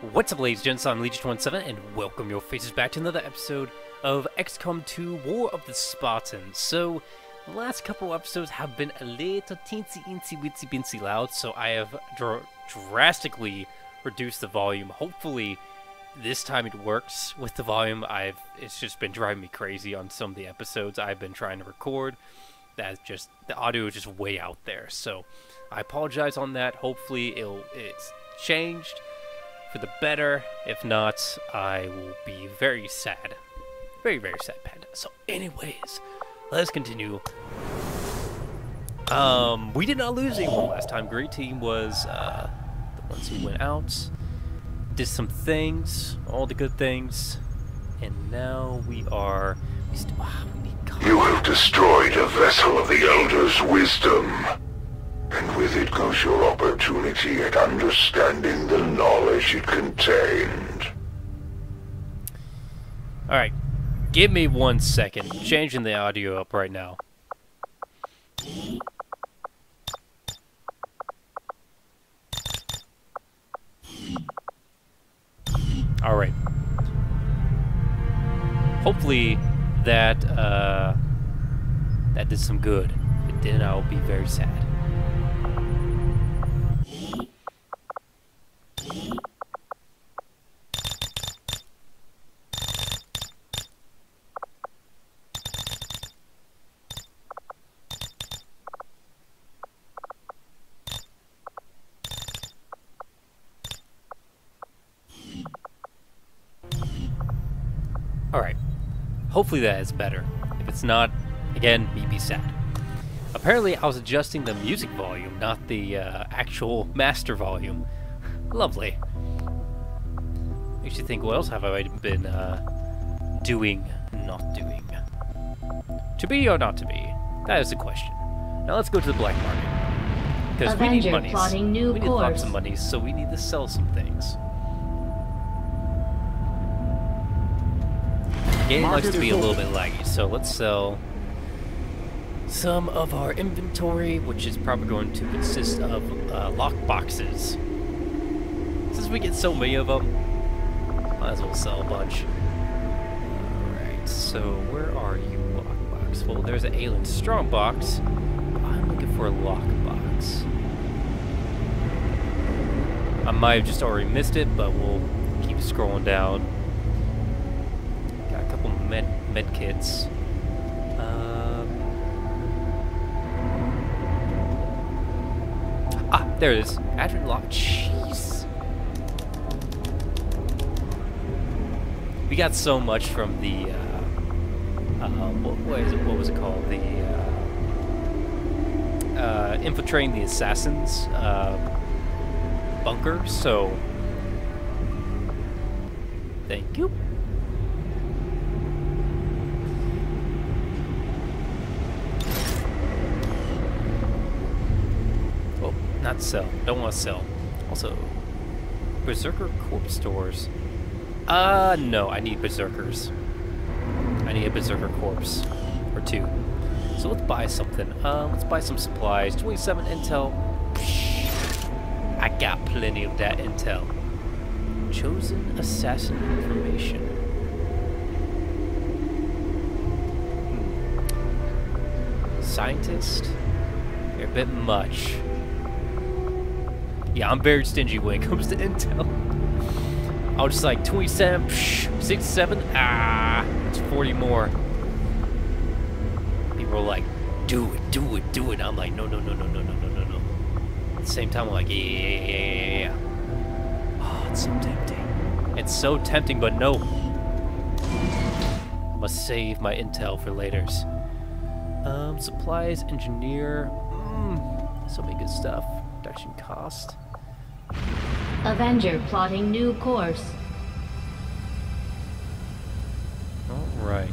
What's up, ladies and gents? I'm Legion27, and welcome your faces back to another episode of XCOM 2 War of the Spartans. So, the last couple episodes have been a little teensy, insy, witsy, binsy loud, so I have dr drastically reduced the volume. Hopefully, this time it works with the volume. I've It's just been driving me crazy on some of the episodes I've been trying to record. That's just, the audio is just way out there, so I apologize on that. Hopefully, it'll it's changed for the better. If not, I will be very sad. Very, very sad, Panda. So, anyways, let's continue. Um, we did not lose anyone last time. Great team was uh, the ones who went out, did some things, all the good things, and now we are. We still, ah, we You have destroyed a vessel of the Elder's wisdom. And with it goes your opportunity at understanding the knowledge it contained. Alright, give me one second. Changing the audio up right now. Alright. Hopefully that, uh, that did some good. If it didn't, I will be very sad. Alright. Hopefully that is better. If it's not, again, me be sad. Apparently I was adjusting the music volume, not the uh, actual master volume. Lovely. Makes you think, what else have I been uh, doing, not doing? To be or not to be? That is the question. Now let's go to the black market. Because we need new We need lots of money, so we need to sell some things. Game likes to be a little bit laggy, so let's sell some of our inventory, which is probably going to consist of uh, lock boxes. We get so many of them, might as well sell a bunch. Alright, so where are you, lockbox? Well, there's an alien strong box. I'm looking for a lockbox. I might have just already missed it, but we'll keep scrolling down. Got a couple med, med kits. Um, ah, there it is. Adrian lock. We got so much from the. Uh, uh, what, is it, what was it called? The. Uh, uh, infiltrating the assassins uh, bunker, so. Thank you. Oh, not sell. Don't want to sell. Also, Berserker Corp stores. Uh, no, I need Berserkers. I need a Berserker Corpse. Or two. So let's buy something. Uh, let's buy some supplies. 27 intel. I got plenty of that intel. Chosen assassin information. Hmm. Scientist? You're a bit much. Yeah, I'm very stingy when it comes to intel. I was just like 27, psh, 67, ah, it's 40 more. People are like, do it, do it, do it. I'm like, no, no, no, no, no, no, no, no, no. At the same time, I'm like, yeah, yeah, yeah, yeah. Oh, it's so tempting. It's so tempting, but no. Must save my intel for later's. Um, supplies, engineer. Mm, so many good stuff. Production cost. Avenger plotting new course. All right.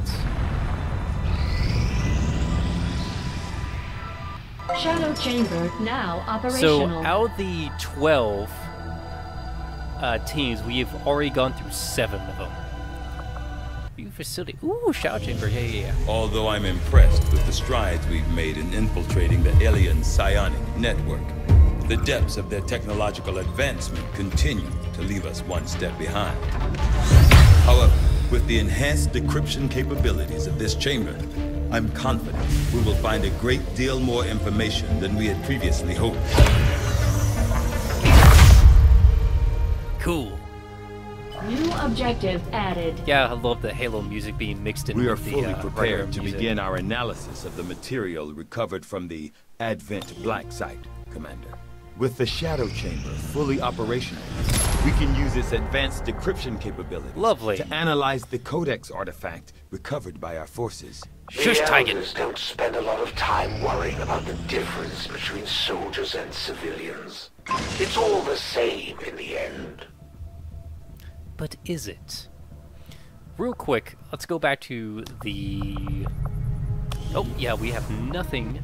Shadow chamber now operational. So operational. out of the 12 uh, teams, we have already gone through seven of them. New facility. Ooh, Shadow Chamber. Yeah, yeah, yeah. Although I'm impressed with the strides we've made in infiltrating the alien psionic network, the depths of their technological advancement continue to leave us one step behind. However, with the enhanced decryption capabilities of this chamber, I'm confident we will find a great deal more information than we had previously hoped. Cool. New objective added. Yeah, I love the Halo music being mixed in We are with the, fully uh, prepared to music. begin our analysis of the material recovered from the Advent Black Site, Commander. With the Shadow Chamber fully operational, we can use its advanced decryption capability Lovely. to analyze the Codex artifact recovered by our forces. Shush, the don't spend a lot of time worrying about the difference between soldiers and civilians. It's all the same in the end. But is it? Real quick, let's go back to the... Oh, yeah, we have nothing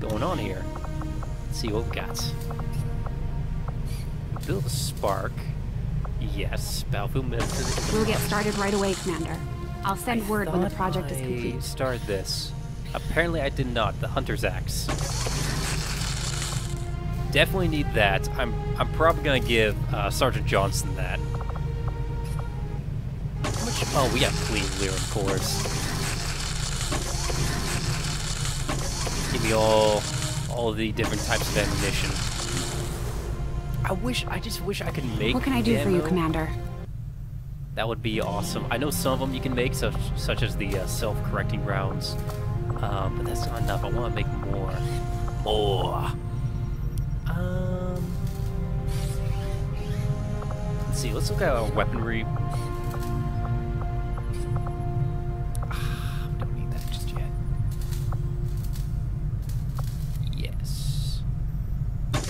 going on here. Let's see what we've got. Build a spark. Yes, Battlefield Military. We'll get started right away, Commander. I'll send word when the project is complete. Start this. Apparently I did not. The Hunter's Axe. Definitely need that. I'm I'm probably gonna give uh, Sergeant Johnson that. Much? Oh, we got clean of course. Give me all all the different types of ammunition. I wish. I just wish I could make. What can I do for you. Commander? That would be awesome. I know some of them you can make, such, such as the uh, self-correcting rounds, um, but that's not enough. I want to make more. More. Um, let's see. Let's look at our weaponry.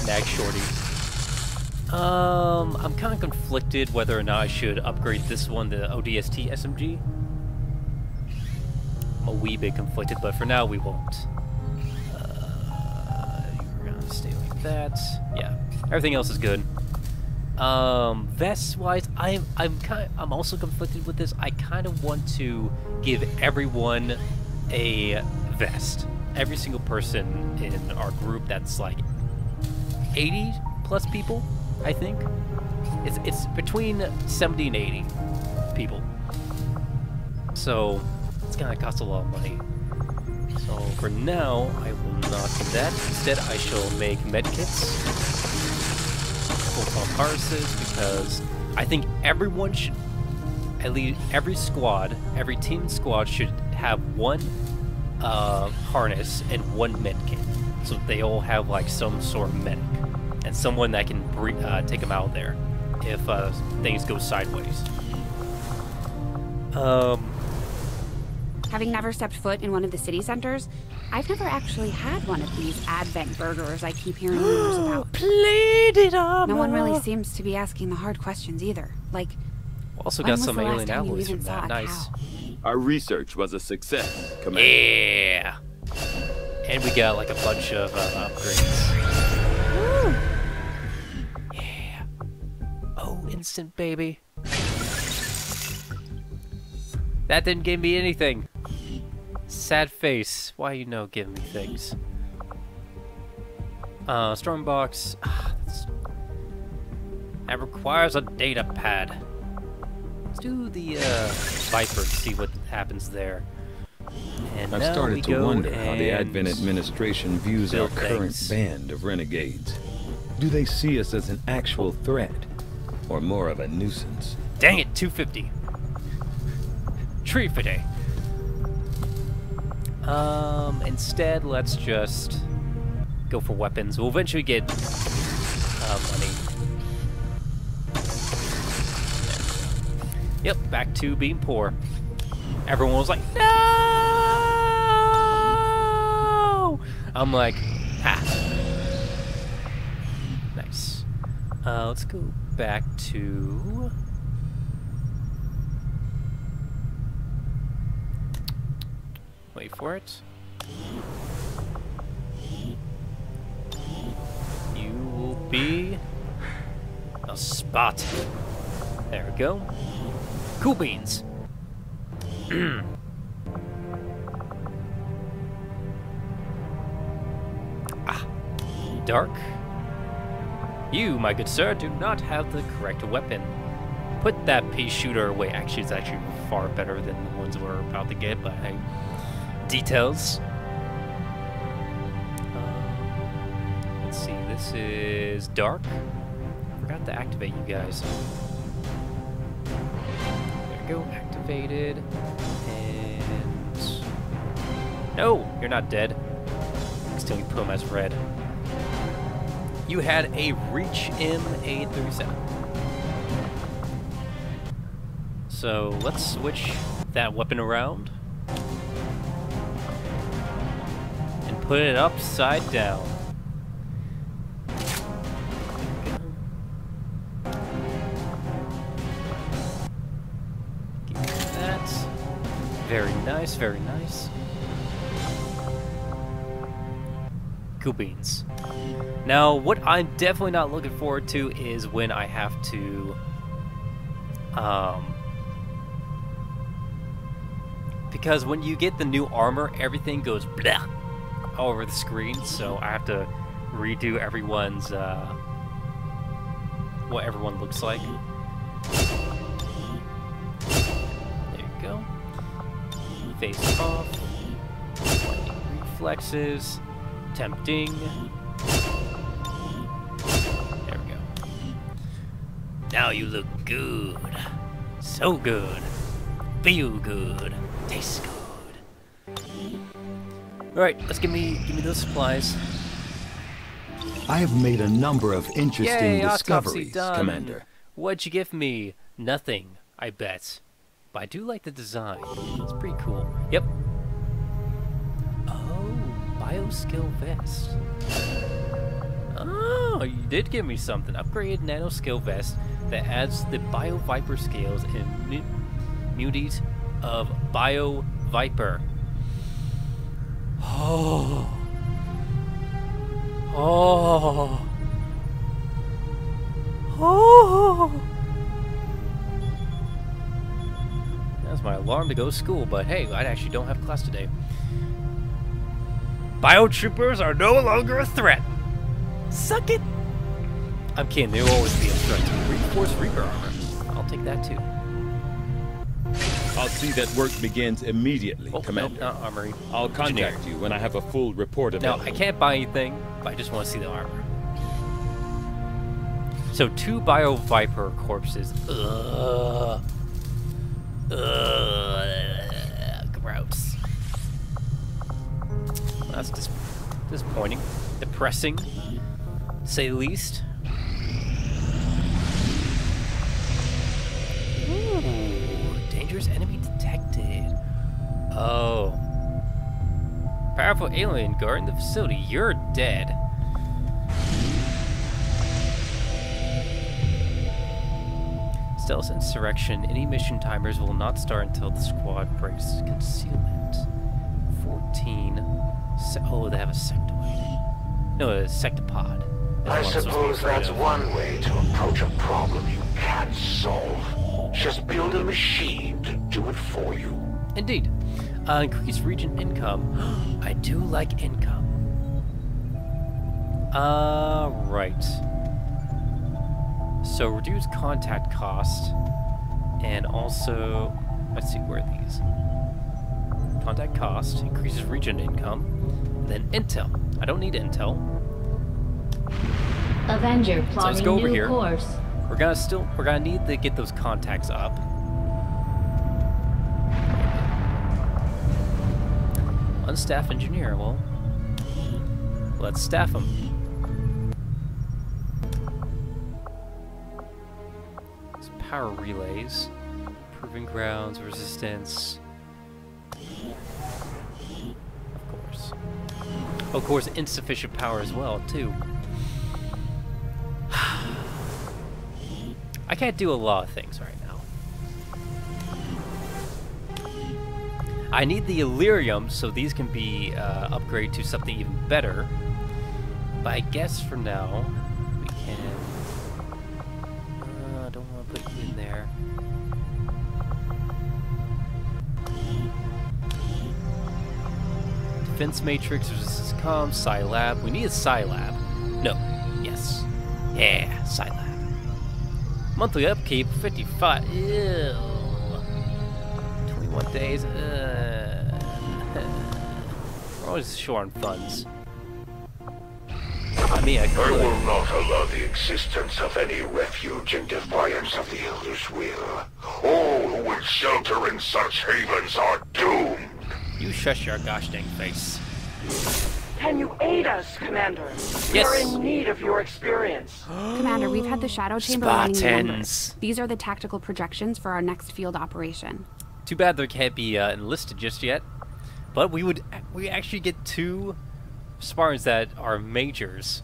Nag Shorty. Um, I'm kind of conflicted whether or not I should upgrade this one to ODST SMG. I'm a wee bit conflicted, but for now we won't. Uh, you're gonna stay like that. Yeah, everything else is good. Um, vest wise, I'm I'm kind I'm also conflicted with this. I kind of want to give everyone a vest. Every single person in our group that's like 80 plus people, I think. It's it's between 70 and 80 people. So it's gonna cost a lot of money. So for now, I will not do that. Instead, I shall make medkits, full-time harnesses, because I think everyone should, at least every squad, every team squad should have one uh, harness and one medkit, so they all have like some sort of medic and someone that can bre- uh, take them out there if uh, things go sideways. Um, Having never stepped foot in one of the city centers, I've never actually had one of these Advent burgers I keep hearing rumors about. plated armor. No one really seems to be asking the hard questions either. Like, Also got some the last alien time you alloys even from saw that. Nice. cow? Our research was a success, Commander. Yeah. And we got like a bunch of uh, upgrades. Yeah. Oh, instant baby. That didn't give me anything. Sad face. Why you no give me things? Uh, Stormbox. Ah, that's... That requires a data pad. Let's do the uh, Viper to see what happens there. And I've started to wonder how the Advent administration views our current things. band of renegades. Do they see us as an actual threat, or more of a nuisance? Dang it, 250. Tree for day. Um, instead, let's just go for weapons. We'll eventually get uh, money. Yep, back to being poor. Everyone was like, no! I'm like, ha. Nice. Uh, let's go back to. Wait for it. You will be a spot. There we go. Cool beans. dark. You, my good sir, do not have the correct weapon. Put that pea shooter away. Actually, it's actually far better than the ones we're about to get, but hey. Details. Uh, let's see, this is dark. Forgot to activate you guys. There we go, activated. And... No, you're not dead. Still, you put him as red. You had a Reach M837. So let's switch that weapon around. And put it upside down. Very nice, very nice. Cool beans. Now, what I'm definitely not looking forward to is when I have to, um, because when you get the new armor, everything goes blah all over the screen, so I have to redo everyone's, uh, what everyone looks like. There you go. Face off. Reflexes. Tempting. Now you look good. So good. Feel good. Tastes good. Alright, let's give me give me those supplies. I have made a number of interesting Yay, discoveries. Commander. What'd you give me? Nothing, I bet. But I do like the design. It's pretty cool. Yep. Oh, bioskill vest. Oh, Oh, you did give me something. Upgraded nanoscale vest that adds the Bio Viper scales and mu- muties of Bio Viper. Oh. Oh. Oh. That's my alarm to go to school, but hey, I actually don't have class today. Biotroopers are no longer a threat. Suck it. I'm kidding. They'll always be a threat to me. Reinforced Reaper armor. I'll take that too. I'll see that work begins immediately, Oh, Commander. nope, not armory. I'll contact Engineer. you when I have a full report No, available. I can't buy anything, but I just want to see the armor. So two Bio Viper corpses. Ugh. Ugh. Gross. That's dis- disappointing. Depressing, to say the least. Ooh, dangerous enemy detected. Oh. Powerful alien guarding the facility. You're dead. Stealth insurrection. Any mission timers will not start until the squad breaks concealment. 14. Se- oh, they have a sectoid. No, a sectopod. I suppose that's one way to approach a problem you can't solve. Just build a machine to do it for you. Indeed. Uh, increase region income. I do like income. Uh, right. So reduce contact cost, and also, let's see, where are these? Contact cost increases region income, then intel. I don't need intel. Avenger plotting go over new here. course. We're gonna still, we're gonna need to get those contacts up. Unstaff engineer, well, let's staff him. It's power relays, proving grounds, resistance. Of course. Of course, insufficient power as well, too. I can't do a lot of things right now. I need the Elerium so these can be uh, upgraded to something even better. But I guess for now, we can... Uh, I don't want to put you in there. Defense Matrix, Resistance Comm, Scilab. We need a Scilab. No. Yes. Yeah. Monthly upkeep, 55. Ew. 21 days. Uh, we're always short on funds. I mean, I I could. will not allow the existence of any refuge in defiance of the Elder's will. All who would shelter in such havens are doomed. You shush your gosh dang face. Can you aid us, Commander? Yes. We're in need of your experience. Commander, we've had the Shadow Chamber running numbers. Spartans. These are the tactical projections for our next field operation. Too bad they can't be uh, enlisted just yet. But we would we actually get two Spartans that are majors.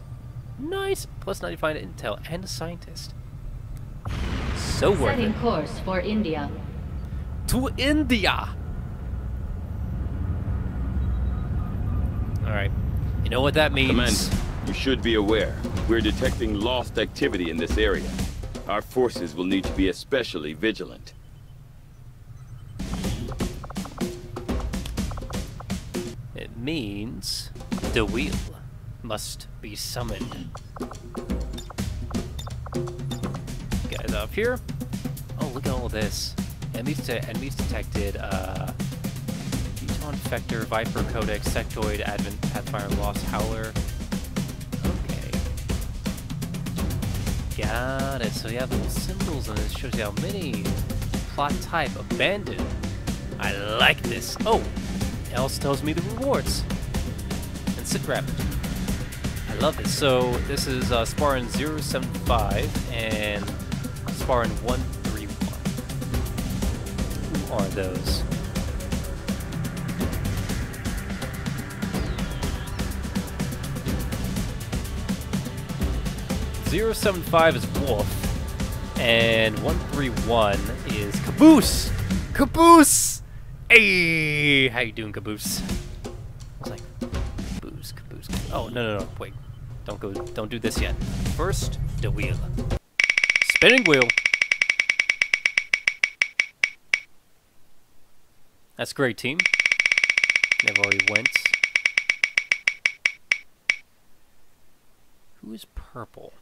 Nice. Plus 95 intel and a scientist. So worth it. Setting course for India. To India. All right. You know what that means? Commander, you should be aware. We're detecting lost activity in this area. Our forces will need to be especially vigilant. It means the wheel must be summoned. Guys up here. Oh, look at all this. Enemies, de- enemies detected. Uh, Teton, Vector, Viper, Codex, Sectoid, Advent, Pathfinder, Lost, Howler. Okay. Got it. So you have little symbols, and it shows you how many. Plot type, abandoned. I like this. Oh, also tells me the rewards. And sit rapid. I love this. So this is uh, Spartan 075 and Spartan 131. Who are those? Zero seven five is Wolf, and one three one is Caboose. Caboose. Hey, how you doing, Caboose? I was like, Caboose, Caboose. Caboose. Oh no no no! Wait, don't go. Don't do this yet. First, the wheel. Spinning wheel. That's great, team. They've already went. Who is purple?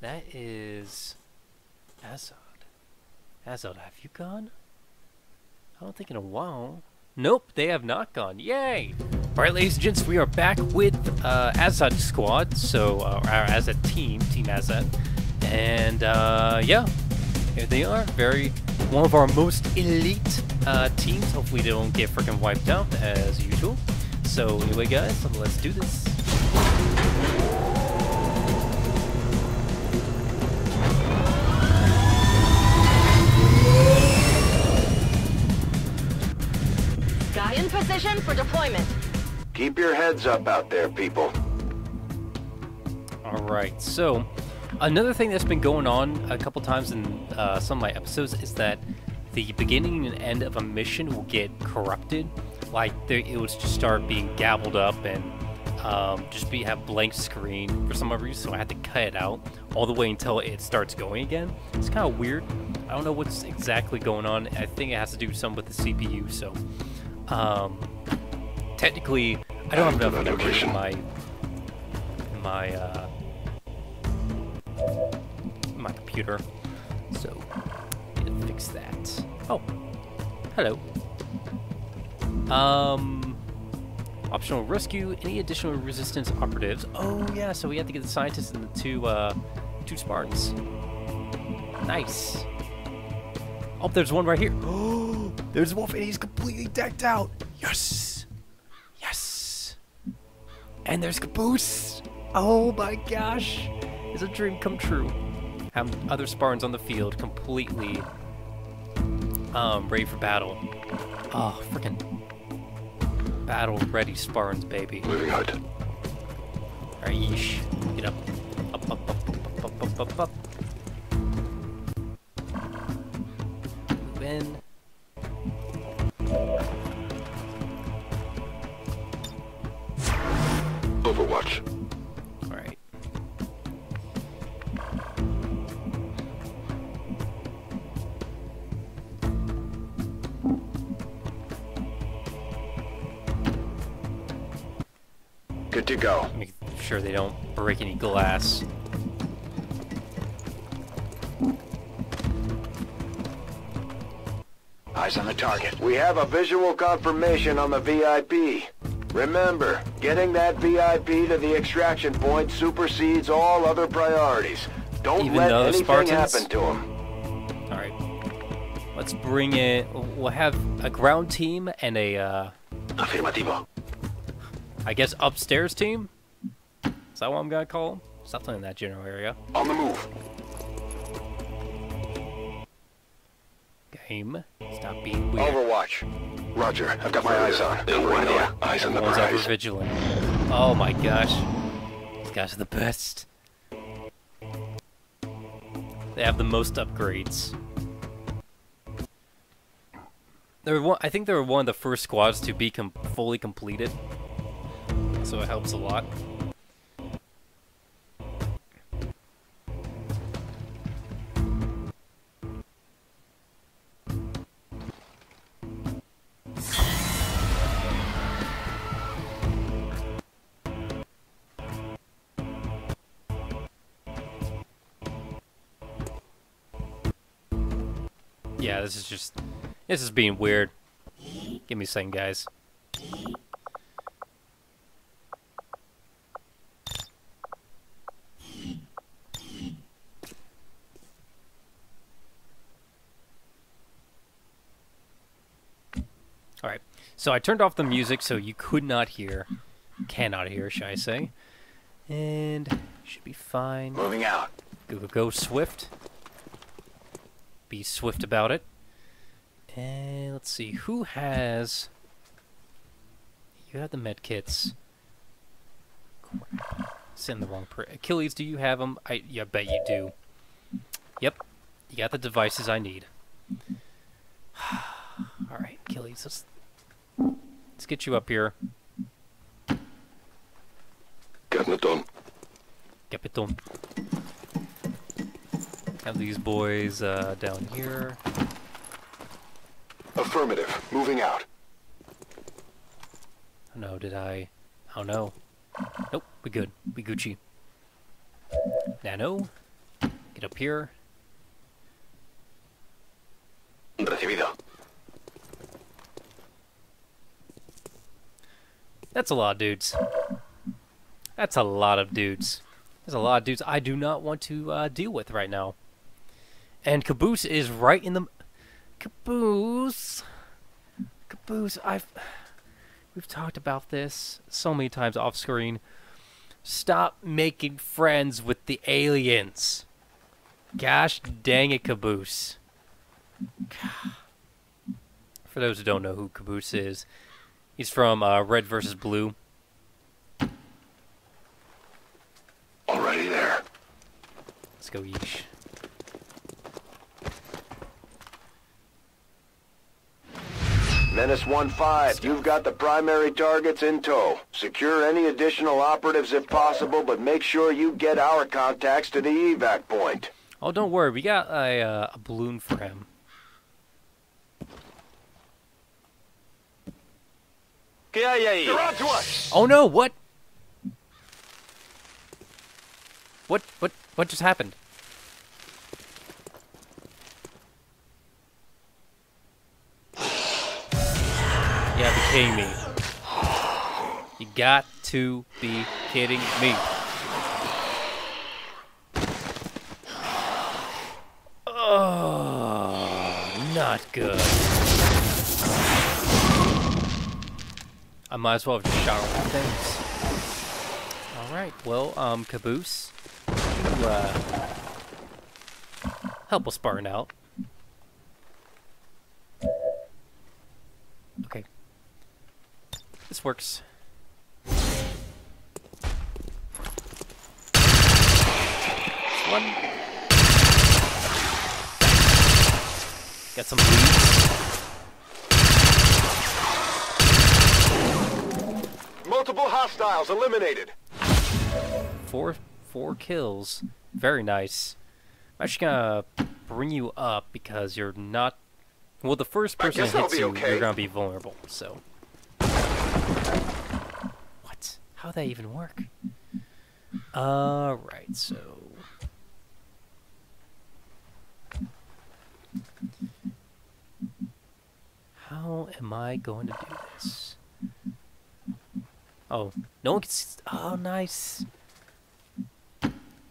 That is Azod. Azod, have you gone? I don't think in a while. Nope, they have not gone. Yay! Alright, ladies and gents, we are back with uh, Azad Squad, so, uh, our Azad team, Team Azad. And, uh, yeah, here they are. Very, one of our most elite uh, teams. Hopefully, they don't get freaking wiped out as usual. So, anyway, guys, let's do this. For deployment. Keep your heads up out there, people. All right. So, another thing that's been going on a couple times in uh, some of my episodes is that the beginning and end of a mission will get corrupted. Like there, it would just start being gabbled up and um, just be have blank screen for some reason. So I had to cut it out all the way until it starts going again. It's kind of weird. I don't know what's exactly going on. I think it has to do some with the CPU. So, um, technically, I don't have enough memory in my my uh, my computer. So, need to fix that. Oh, hello. Um, optional rescue. Any additional resistance operatives? Oh yeah, so we have to get the scientists and the two uh, two Spartans. Nice. Oh, there's one right here. Oh, there's Wolf, and he's completely decked out. Yes, yes. And there's Caboose. Oh my gosh, it's a dream come true. Have other Spartans on the field, completely um, ready for battle. Oh, freaking battle ready Spartans, baby. Moving out. Alright, yeesh. Get up. Up, up, up, up, up, up, up, up. glass. Eyes on the target. We have a visual confirmation on the VIP. Remember, getting that VIP to the extraction point supersedes all other priorities. Don't Even let anything Spartans? happen to him. All right. Let's bring it. We'll have a ground team and a. Uh, Affirmativo. I guess upstairs team? Is that what I'm gonna call them? Something in that general area. On the move. Game. Stop being weird. Overwatch. Roger, I've got my eyes on. Guardia. Eyes on the prize. vigilant. Oh my gosh. These guys are the best. They have the most upgrades. They're one, I think they were one of the first squads to be com fully completed. So it helps a lot. Yeah, this is just this is being weird. Give me a second, guys. Alright, so I turned off the music so you could not hear, cannot hear, should I say. And should be fine. Moving out. Go, go, go, swift. Be swift about it. And let's see, who has... You have the med kits. Send the wrong per... Achilles, do you have them? I, yeah, I bet you do. Yep. You got the devices I need. Alright, Achilles, let's... Let's get you up here. Carneton. Capiton. Have these boys uh, down here. Affirmative. Moving out. No, did I? Oh no. Nope, we good. We Gucci. Nano. Get up here. Recibido. That's a lot of dudes. That's a lot of dudes. There's a lot of dudes I do not want to uh, deal with right now. And Caboose is right in the... Caboose! Caboose, I've... We've talked about this so many times off screen. Stop making friends with the aliens. Gosh dang it, Caboose. For those who don't know who Caboose is, he's from uh, Red versus Blue. Already there. Let's go, Yeesh. Menace 1-5, you've got the primary targets in tow. Secure any additional operatives if possible, but make sure you get our contacts to the evac point. Oh, don't worry, we got a, uh, a balloon for him. ¿Qué hay ahí? They're on to us! Oh no, what? What, what, what just happened? You gotta be kidding me. You got to be kidding me. Oh, not good. I might as well have just shot all the things. Alright, well, um, Caboose, you, uh, help us burn out. Okay. This works. One. Got some bleeds. Multiple hostiles eliminated. Four, four kills. Very nice. I'm actually gonna bring you up because you're not. Well, the first person that hits you, okay. you're gonna be vulnerable. So. How'd that even work? Alright, so. How am I going to do this? Oh, no one can see. Oh, nice.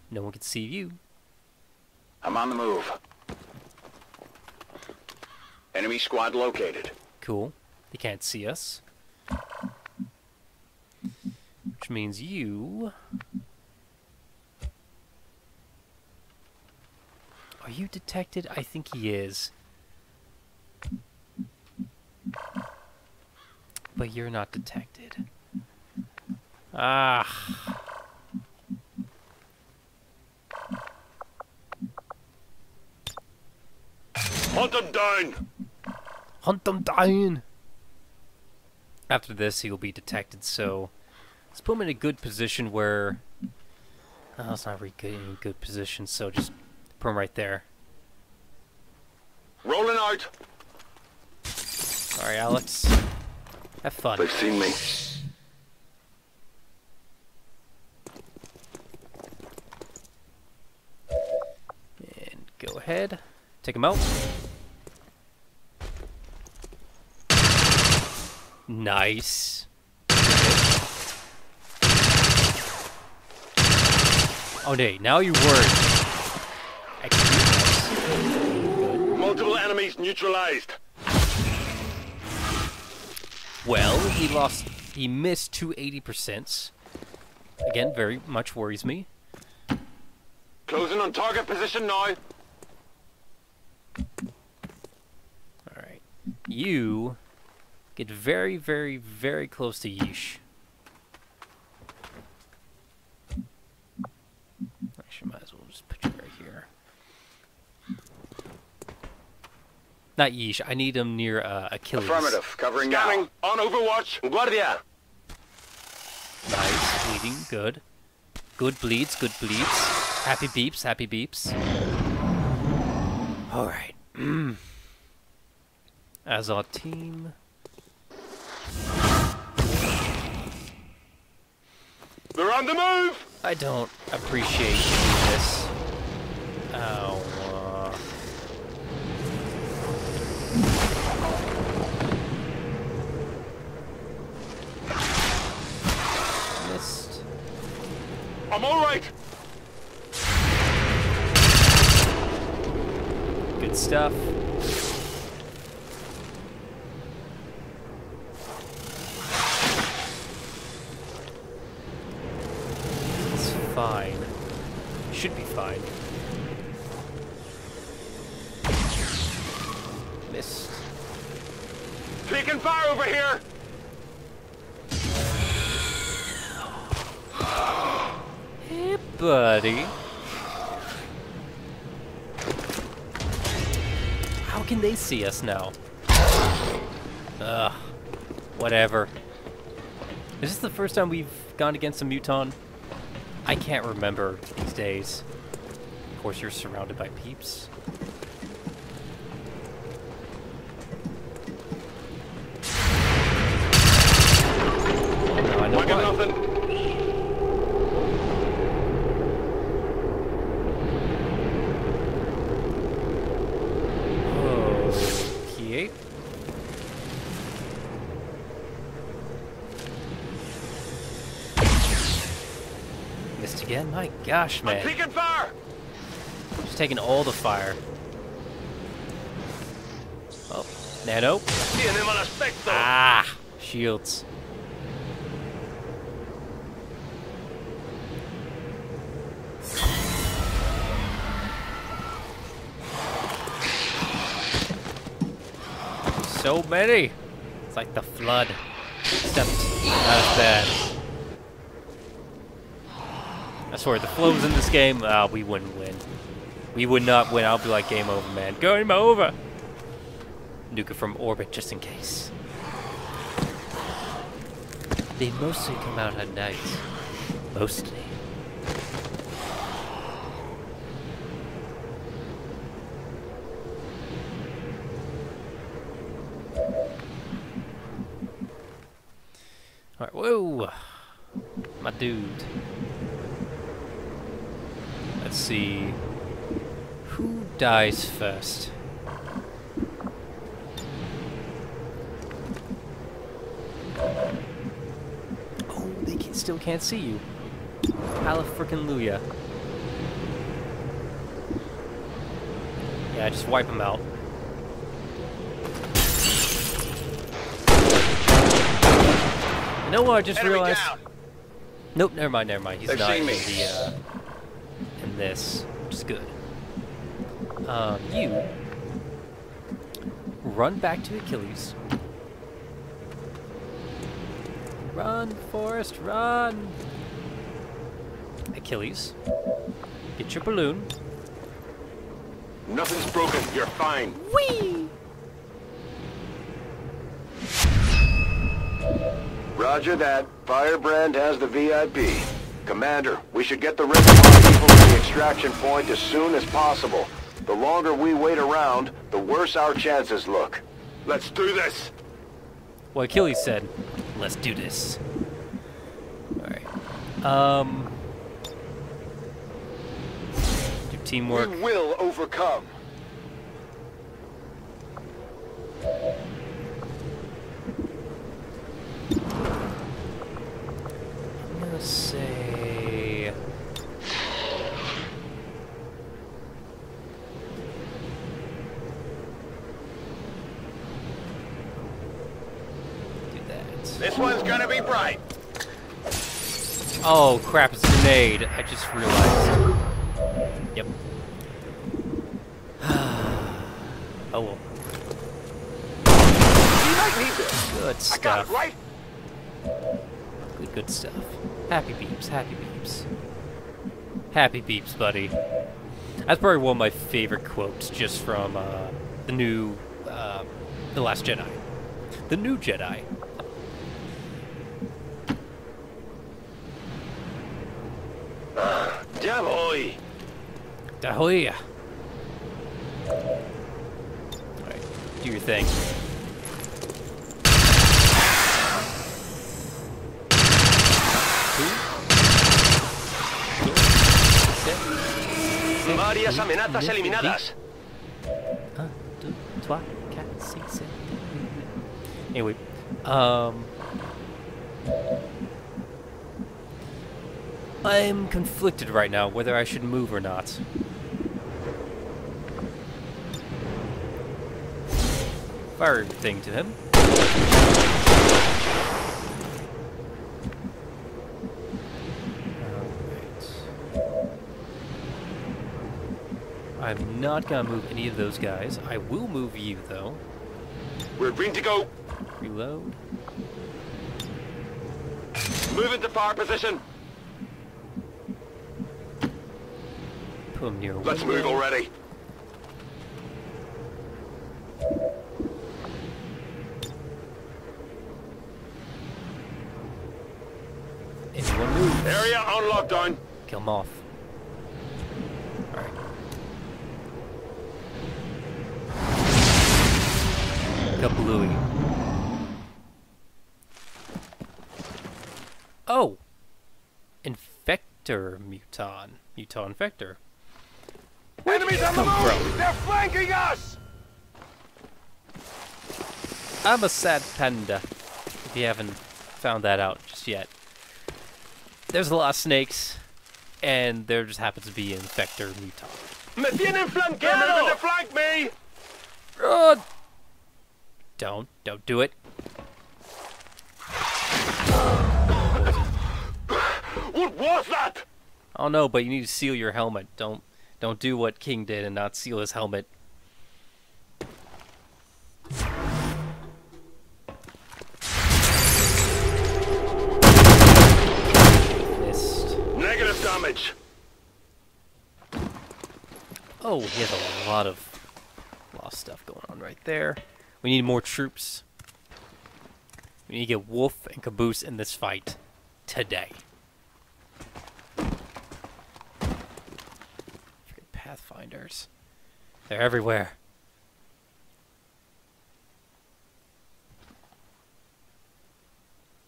No one can see you. I'm on the move. Enemy squad located. Cool. They can't see us. Which means you... Are you detected? I think he is. But you're not detected. Ah. Hunt them down! Hunt them down! After this, he'll be detected, so... Let's put him in a good position where... Oh, it's not really good in a good position, so just put him right there. Rolling out! Sorry, Alex. Have fun. They've seen me. And go ahead. Take him out. Nice. Oh, nay, now you worried. Multiple enemies neutralized. Well, he lost. He missed two 80%. Again, very much worries me. Closing on target position now. Alright. You get very, very, very close to Yeesh. Actually, might as well just put you right here. Not Yeesh. I need him near uh, Achilles. Affirmative. Covering Scanning. now. On Overwatch. Guardia. Nice. Bleeding. Good. Good bleeds. Good bleeds. Happy beeps. Happy beeps. Alright. As our team. They're on the move! I don't appreciate this. Ow. Uh... Missed. I'm alright! Good stuff. It's fine. Should be fine. Missed. Taking fire over here! Buddy. How can they see us now? Ugh. Whatever. Is this the first time we've gone against a Muton? I can't remember these days. Of course, you're surrounded by peeps. Now I know I got why. nothing. Okay. Missed gosh, I'm taking fire! Just taking all the fire. Oh, Nano. Tiene mal aspecto! Ah, shields. So many. It's like the flood. Except not as bad. Swear, the flows in this game, uh, we wouldn't win. We would not win. I'll be like, game over, man. Game over. Nuke it from orbit just in case. They mostly come out at night. Mostly. dies first? Oh, they can, still can't see you. Hallelujah. Yeah, just wipe them out. You know what I just Enemy realized? Down. Nope, never mind, never mind. He's They're not in the, uh, in this, which is good. Um, you run back to Achilles. Run, Forrest, run! Achilles, get your balloon. Nothing's broken. You're fine. Whee! Roger that. Firebrand has the VIP. Commander, we should get the Reservoir people to the extraction point as soon as possible. The longer we wait around, the worse our chances look. Let's do this. Well, Achilles said, let's do this. Alright. Um. Do teamwork. We will overcome. I'm gonna say. Do that. This one's gonna be bright. Oh crap, it's a grenade. I just realized. Yep. oh well. You might need this. Good I got stuff. it right. Good, good stuff. Happy beeps, happy beeps. Happy beeps, buddy. That's probably one of my favorite quotes just from uh, the new uh, The Last Jedi. The new Jedi. Ya voy. Dahoya. Alright, do your thing. Varias amenazas eliminadas. Un, deux, trois, quatre, six, seven, eight. Anyway, um, I'm conflicted right now whether I should move or not. Fire thing to him. Alright. I'm not gonna move any of those guys. I will move you though. We're green to go. Reload. Move into fire position. Put him near Let's window. move already. Anyone move? Kill him off. Alright. Kablooey. Oh! Infector Muton. Muton Infector. Enemies on the move. They're flanking us. I'm a sad panda. If you haven't found that out just yet. There's a lot of snakes, and there just happens to be an Infector Muton. Me tienen flancado. They're moving to flank me. Run! Don't, don't do it. What was that? I don't know, but you need to seal your helmet. Don't, don't do what King did and not seal his helmet. Damage. Oh, he has a lot of, of stuff going on right there. We need more troops. We need to get Wolf and Caboose in this fight today. Pathfinders. They're everywhere.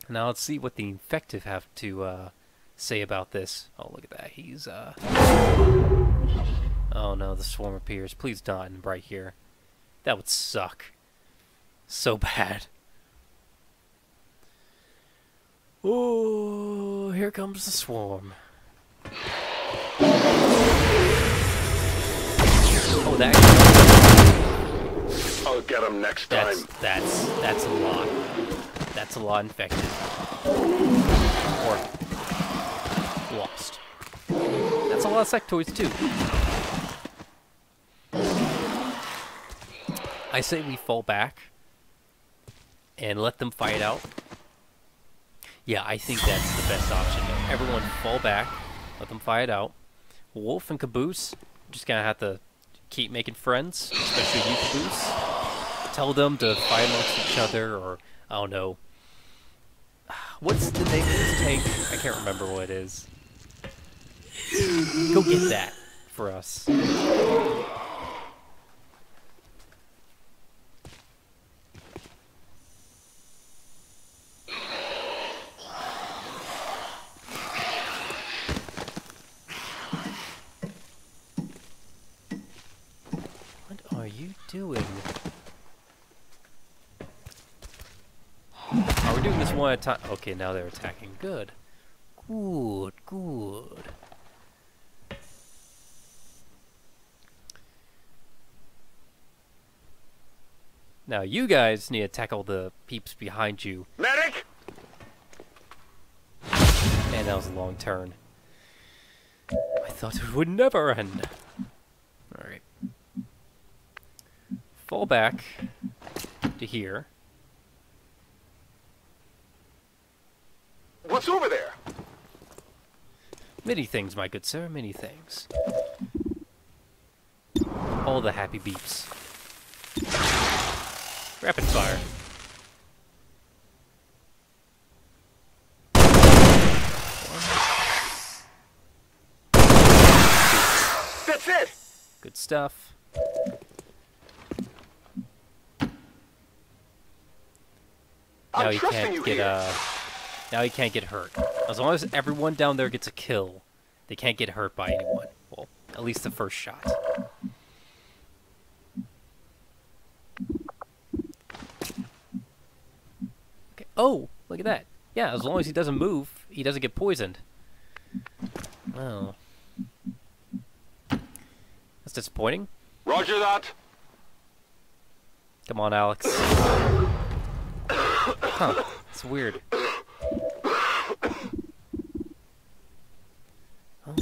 Now let's see what the infective have to uh, say about this. Oh, look at that. He's uh Oh no, the swarm appears. Please don't right here. That would suck. So bad. Oh, here comes the swarm. Oh, that. I'll get him next That's time. that's that's a lot. That's a lot infected. Or lost. That's a lot of sectoids too. I say we fall back and let them fight out. Yeah, I think that's the best option. Everyone fall back, let them fight out. Wolf and Caboose just gonna have to keep making friends, especially you, Caboose. Tell them to fight amongst each other, or I don't know. What's the name of this tank? I can't remember what it is. Go get that for us. What are you doing? Are we doing this one at a time? Okay, now they're attacking. Good. Good, good. Now you guys need to tackle the peeps behind you. Medic! Man, that was a long turn. I thought it would never end. Alright. Fall back to here. What's over there? Many things, my good sir, many things. All the happy beeps. Rapid fire. That's it! Good stuff. Now I'm he can't get uh now he can't get hurt. As long as everyone down there gets a kill, they can't get hurt by anyone. Well, at least the first shot. Oh, look at that. Yeah, as long as he doesn't move, he doesn't get poisoned. Oh. That's disappointing. Roger that. Come on, Alex. Huh. It's weird. Oh.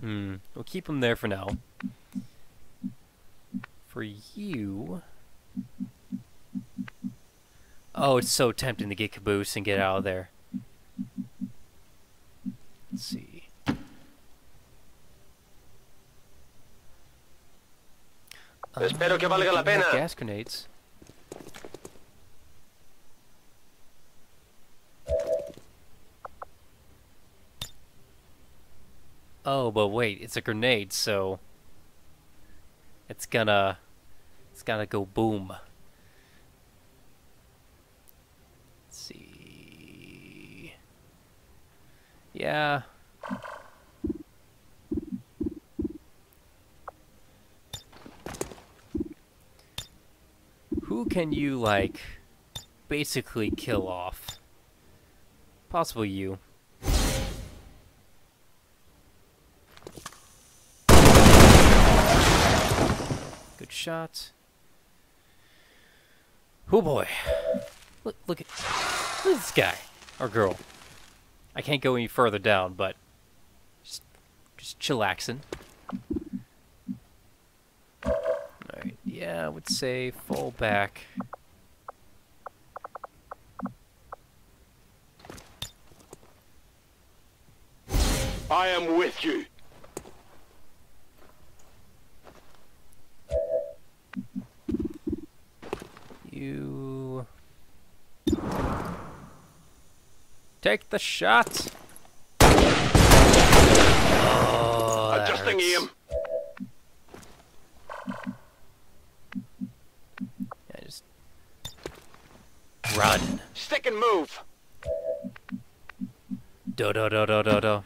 Hmm. We'll keep him there for now. For you... Oh, it's so tempting to get Caboose and get out of there. Let's see. Espero que valga la Uh, pena. Gas grenades. Oh, but wait, it's a grenade, so it's gonna it's gotta go boom. Let's see. Yeah. Who can you like basically kill off? Possibly you. Good shot. Oh boy. Look look at look at this guy. Or girl. I can't go any further down, but just just chillaxing. Alright, yeah, I would say fall back. I am with you. You take the shot. Oh, that Adjusting hurts. aim. Yeah, just run. Stick and move. Do do do do do do.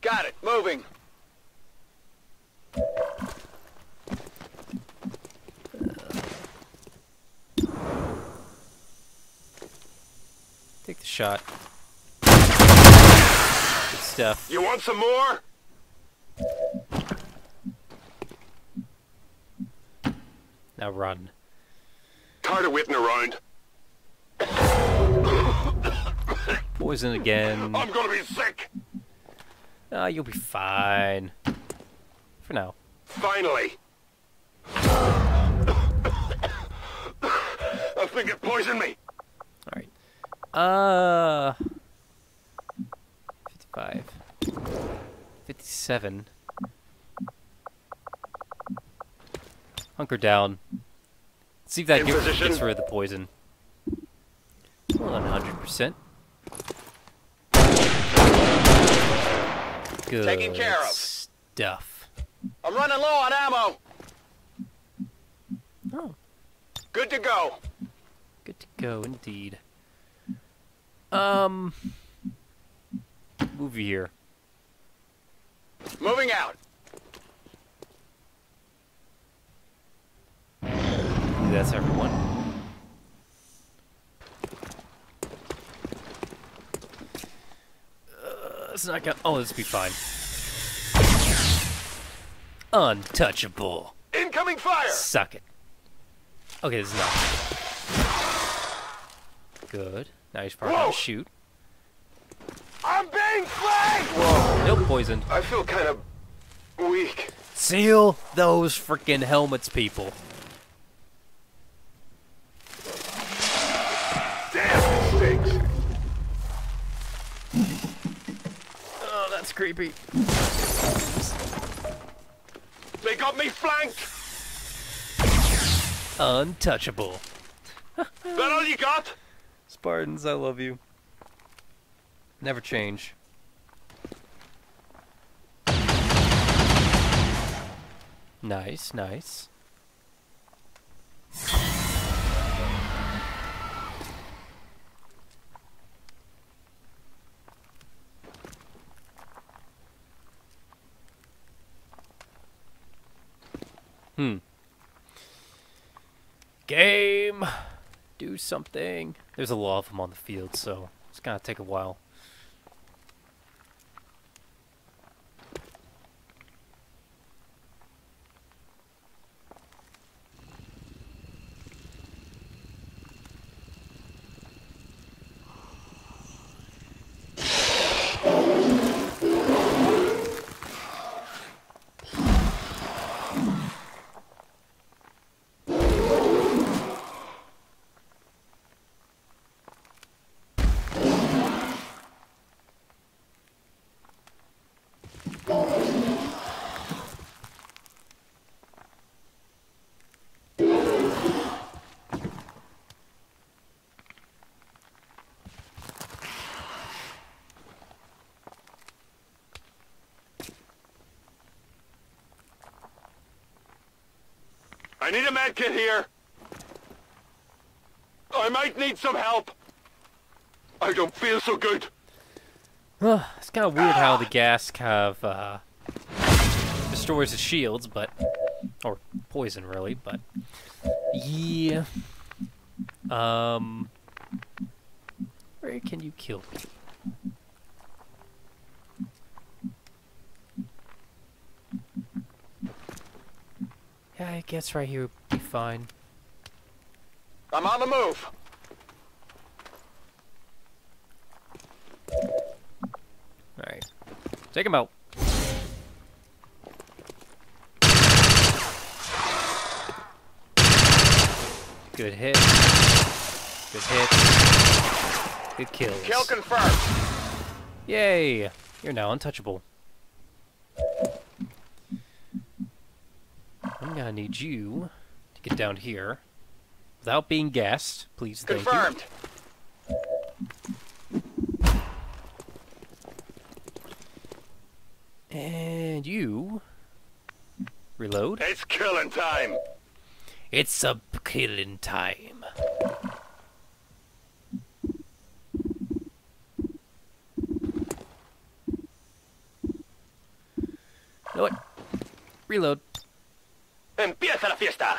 Got it. Moving. Shot. Good stuff. You want some more? Now run. Tired of waiting around. Poison again. I'm gonna be sick. Ah, you'll be fine. For now. Finally. I think it poisoned me. Uh. 55. 57. Hunker down. See if that gets, gets rid of the poison. Not 100%. Good Taken care of. stuff. I'm running low on ammo. Oh. Good to go. Good to go, indeed. Um. Movie here. Moving out. That's everyone. Uh, it's not gonna. Oh, this be fine. Untouchable. Incoming fire. Suck it. Okay, this is not. Good. Now he's probably Whoa. gonna shoot. I'm being flanked. Whoa. Nope, poisoned. I feel kind of weak. Seal those freaking helmets, people. Damn, it stinks. Oh, that's creepy. They got me flanked. Untouchable. That all you got? Spartans, I love you. Never change. Nice, nice. Hmm. Game! Do something. There's a lot of them on the field, so it's gonna take a while. A here. I might need some help. I don't feel so good. it's kind of weird how the gas kind of uh, destroys the shields, but or poison really, but yeah. Um, where can you kill me? Yeah, I guess right here fine. I'm on the move. Alright. Take him out. Good hit. Good hit. Good kill. Kill confirmed. Yay! You're now untouchable. I'm gonna need you to get down here without being gassed. Please, thank Confirmed. you. And you reload. It's killing time. It's a killing time. know what? Reload. Empieza la fiesta.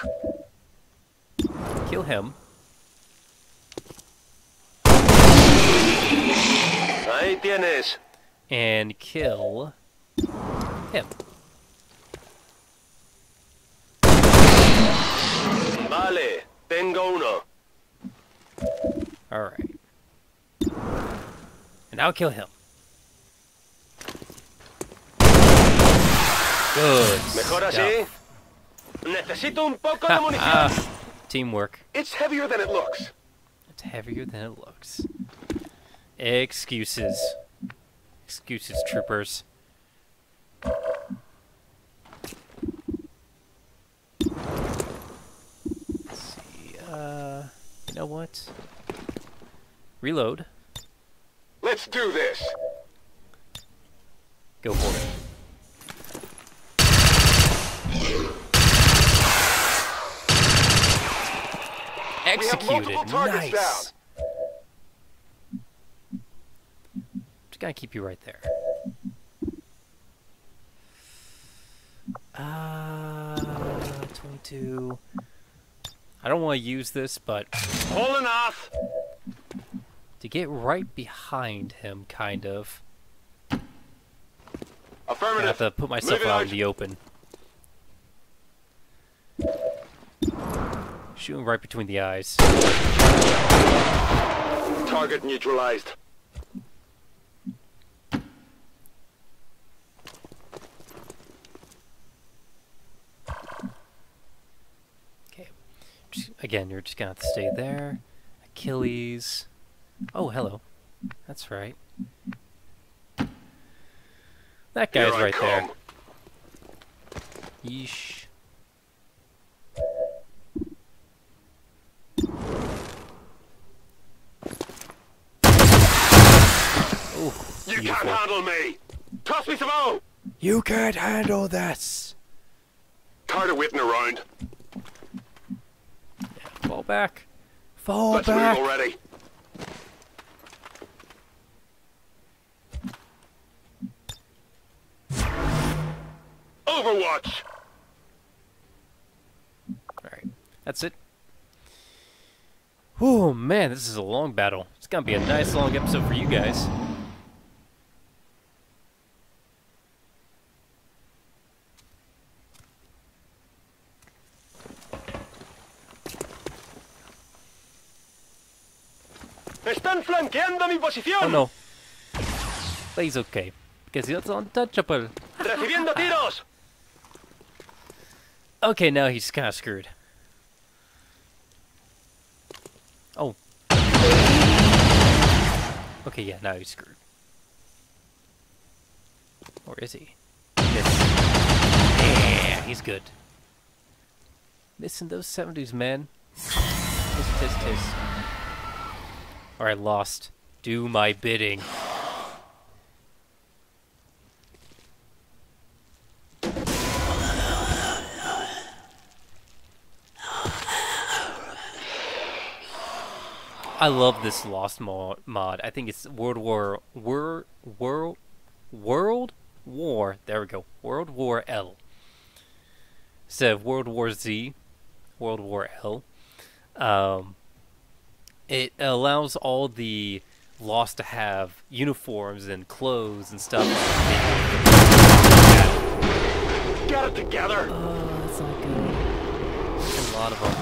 Kill him. Ahí tienes. and kill him. Vale, tengo uno. Alright. And now kill him. Good. Mejor así. Necesito un poco de munición. Ah, teamwork. It's heavier than it looks. It's heavier than it looks. Excuses. Excuses, troopers. Let's see. Uh, you know what? Reload. Let's do this. Go for it. Executed. multiple targets nice. Just gotta keep you right there. Uh, 22. I don't want to use this, but Pulling off. to get right behind him, kind of. Affirmative. I have to put myself Moving out. in the open. Shooting right between the eyes. Target neutralized. Okay. Just, again, you're just gonna have to stay there. Achilles. Oh, hello. That's right. That guy's right there. Yeesh. Oh, You can't handle me. Toss me some O. You can't handle this. Tired of waiting around. Fall back. Fall Let's back. move already. Overwatch. Alright, that's it. Oh man, this is a long battle. It's gonna be a nice long episode for you guys. Están flanqueando mi posición. Oh no. But he's okay. Because he's untouchable. Recibiendo tiros. Okay, now he's kinda screwed. Oh. Okay, yeah, now he's screwed. Or is he? Miss. Yeah, he's good. Missing those 70s, man. Tis, tis, tis. I lost. Do my bidding. I love this Lost mo- mod. I think it's World War Wor World World War. There we go. World War L. Instead of World War Z, World War L. Um, it allows all the Lost to have uniforms and clothes and stuff. Get it together. Oh, that's not good. There's a lot of them.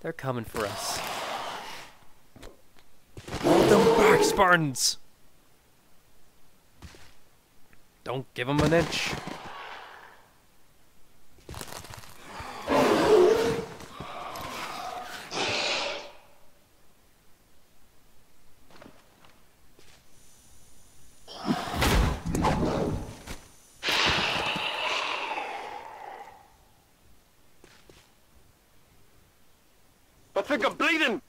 They're coming for us. Hold them back, Spartans! Don't give them an inch. I think I'm bleeding.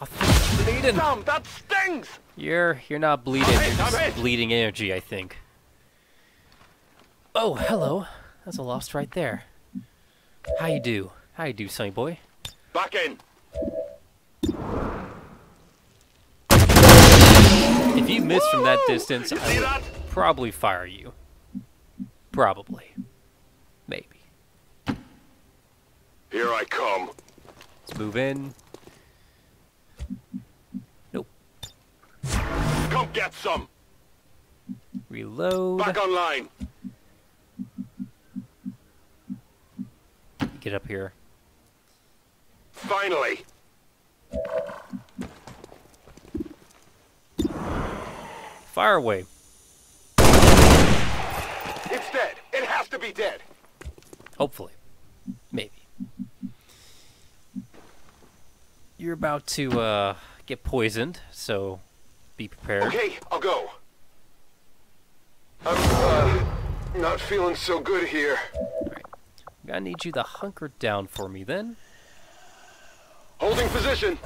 I think you're bleeding. Damn, that stings. You're you're not bleeding. You're just bleeding energy, I think. Oh, hello. That's a lost right there. How you do? How you do, sonny boy? Back in. If you miss from that distance, I would that? probably fire you. Probably. Maybe. Here I come. Let's move in. Come get some. Reload. Back online. Get up here. Finally. Fire away. It's dead. It has to be dead. Hopefully. Maybe. You're about to uh, get poisoned, so be prepared. Okay, I'll go. I'm, uh, not feeling so good here. Gonna need you to hunker down for me then. Holding position.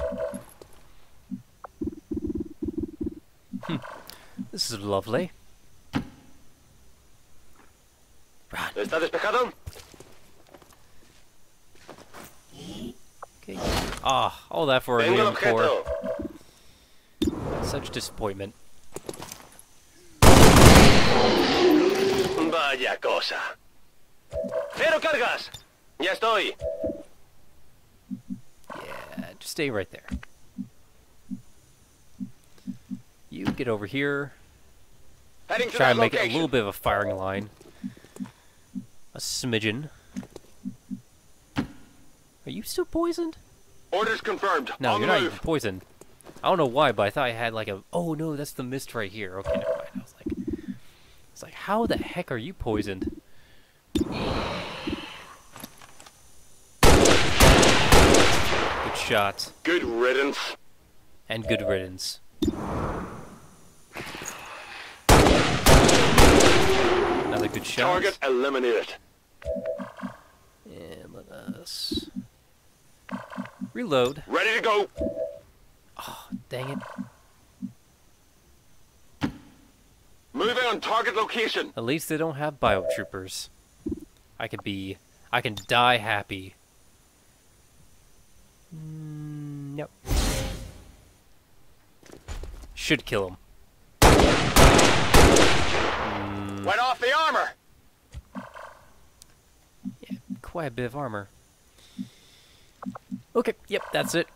This is lovely. ¿Está despejado? Okay. Ah, all that for a Tengo el Elerium core. Such disappointment. Vaya cosa. Cero cargas. Ya estoy. Yeah, just stay right there. You get over here. Heading to Try and make it a little bit of a firing line. A smidgen. Are you still poisoned? Orders confirmed. No, On you're the not move. even poisoned. I don't know why, but I thought I had like a. Oh no, that's the mist right here. Okay, never mind. I was like, it's like, how the heck are you poisoned? Good shot Good riddance. and good riddance. Another good shot. Target eliminated. And let us reload. Ready to go. Dang it. Moving on target location. At least they don't have biotroopers. I could be. I can die happy. Mm, nope. Should kill him. Went off the armor. Yeah, quite a bit of armor. Okay, yep, that's it.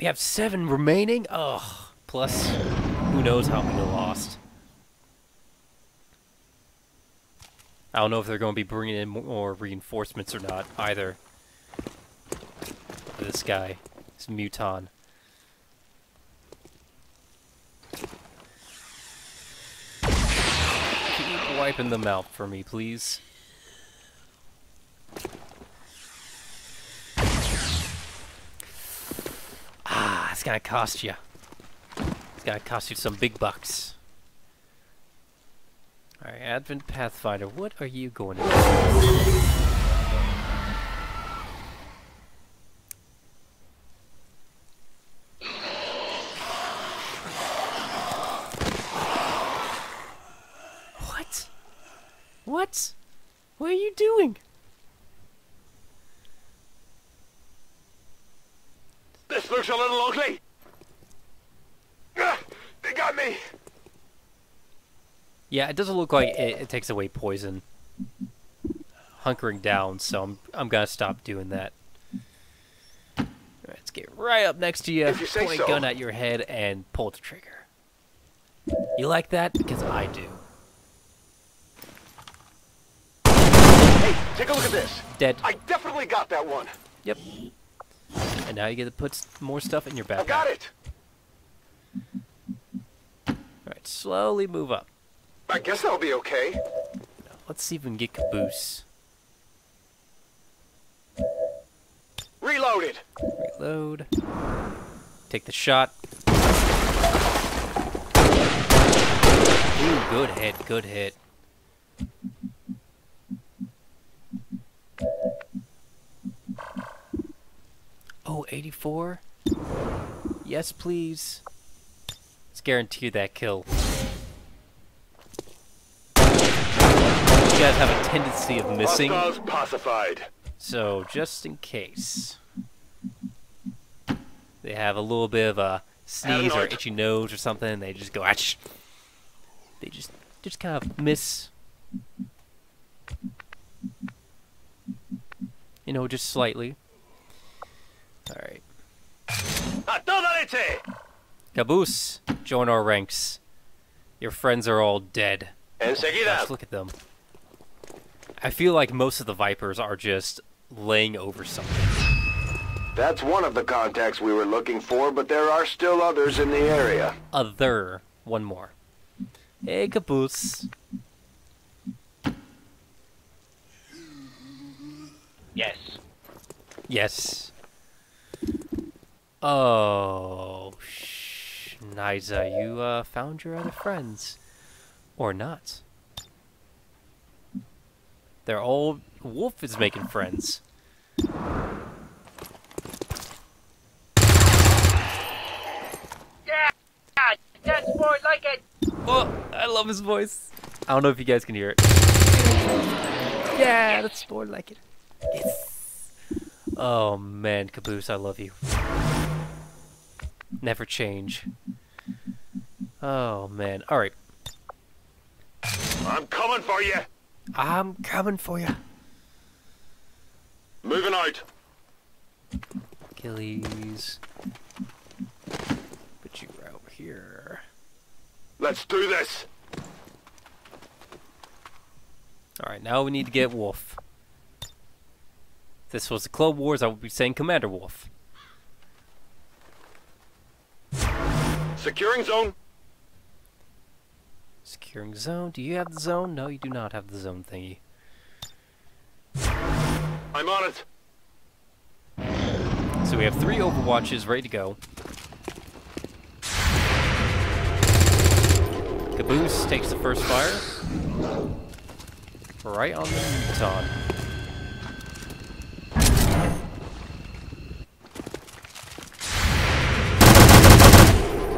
We have seven remaining. Ugh. Plus, who knows how many lost. I don't know if they're going to be bringing in more reinforcements or not, either. This guy, this Muton. Keep wiping them out for me, please. It's gonna cost you. It's gonna cost you some big bucks. Alright, Advent Pathfinder, what are you going to do? What? What? What are you doing? This looks a little ugly. Ah, they got me. Yeah, it doesn't look like it, it takes away poison. Hunkering down, so I'm I'm gonna stop doing that. Let's get right up next to you, If you point so. a gun at your head, and pull the trigger. You like that? Because I do. Hey, take a look at this. Dead. I definitely got that one. Yep. And now you get to put more stuff in your backpack. I got it. Alright, slowly move up. I guess that'll be okay. Let's see if we can get caboose. Reloaded. Reload. Take the shot. Ooh, good hit, good hit. Oh, 84? Yes, please. Let's guarantee that kill. You guys have a tendency of missing. So, just in case. They have a little bit of a sneeze or itchy nose or something, they just go, Atch! They just, just kind of miss. You know, just slightly. Alright. A toda leche. Caboose, join our ranks. Your friends are all dead. Enseguida. Gosh, look at them. I feel like most of the Vipers are just laying over something. That's one of the contacts we were looking for, but there are still others in the area. Other. One more. Hey, Caboose. Yes. Yes. Oh, Schniza, you uh, found your other friends. Or not. They're all... Wolf is making friends. Yeah, that's more like it. Oh, I love his voice. I don't know if you guys can hear it. Yeah, that's more like it. Yes. Oh man, Caboose, I love you. Never change. Oh man. All right. I'm coming for you. I'm coming for you. Moving out. Achilles. Put you right over here. Let's do this. Alright, now we need to get Wolf. If this was the Clone Wars, I would be saying Commander Wolf. Securing zone. Securing zone. Do you have the zone? No, you do not have the zone thingy. I'm on it. So we have three Overwatches ready to go. Caboose takes the first fire. Right on the Muton.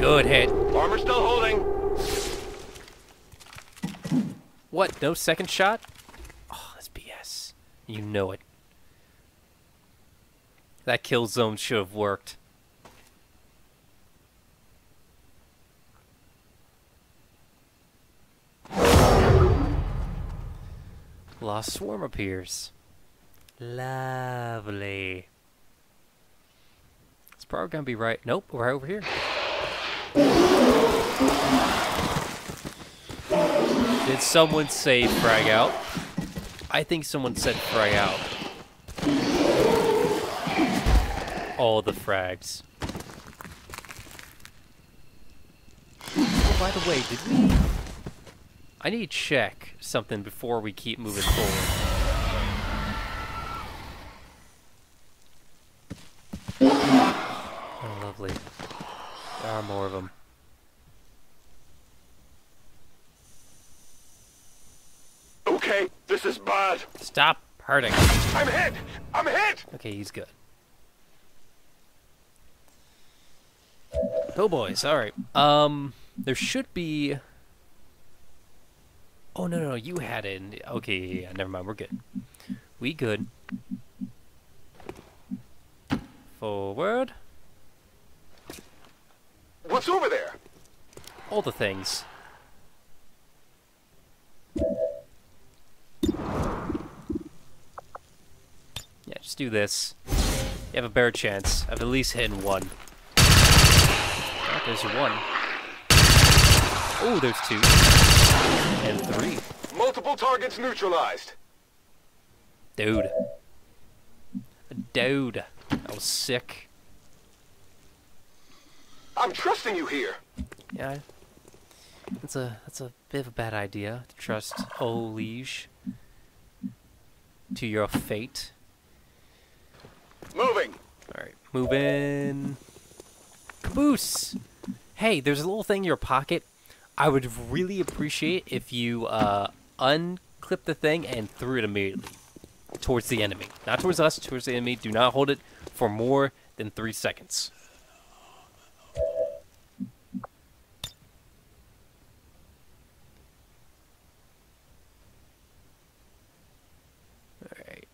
Good hit. Armor still holding. What? No second shot? Oh, that's BS. You know it. That kill zone should have worked. Lost swarm appears. Lovely. It's probably gonna be right. Nope, right over here. Did someone say frag out? I think someone said frag out. All the frags. Oh, by the way, did we... I need to check something before we keep moving forward. Oh, lovely. There are more of them. Okay, this is bad. Stop hurting. I'm hit. I'm hit. Okay, he's good. Go boys. All right. Um, there should be. Oh no no no! You had it. Okay, yeah, yeah, never mind. We're good. We good. Forward. What's over there? All the things. Yeah, just do this. You have a better chance of at least hitting one. Oh, there's your one. Oh, there's two. And three. Multiple targets neutralized. Dude. Dude. That was sick. I'm trusting you here. Yeah. That's a that's a bit of a bad idea to trust Olige to your fate. Moving. Alright, move in. Caboose! Hey, there's a little thing in your pocket. I would really appreciate if you uh, unclip the thing and threw it immediately towards the enemy. Not towards us, towards the enemy. Do not hold it for more than three seconds. Alright.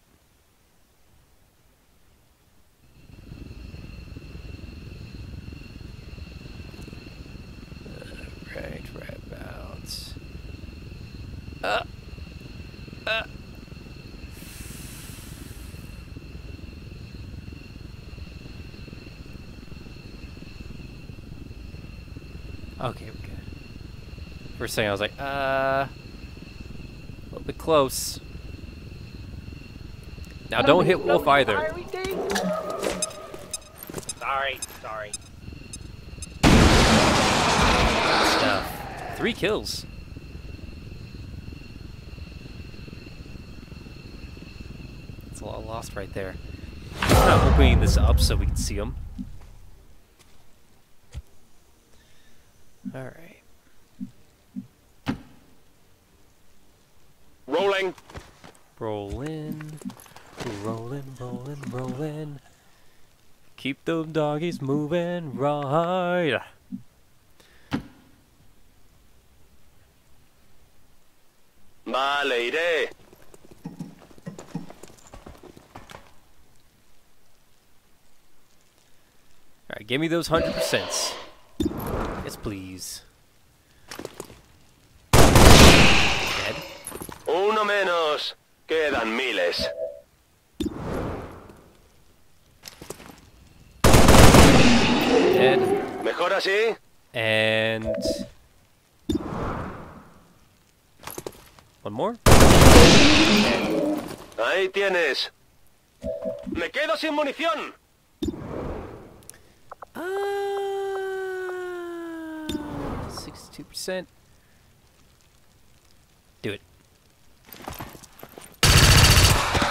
Right, right about. Uh. Uh. Okay, we're good. For a second, I was like, uh, a little bit close. Now, don't hit Wolf either. Sorry, sorry. Stuff. Three kills. That's a lot lost right there. I'm not opening this up so we can see them. Alright. Rolling. Rollin', rollin', rollin', rollin'. Keep those doggies moving right. Vale, iré. Alright, give me those hundred percents. Yes, please. Dead. Uno menos. Quedan miles. ¿Mejor así? And... One more. Ahí tienes. Me quedo sin munición. Ah, 62%.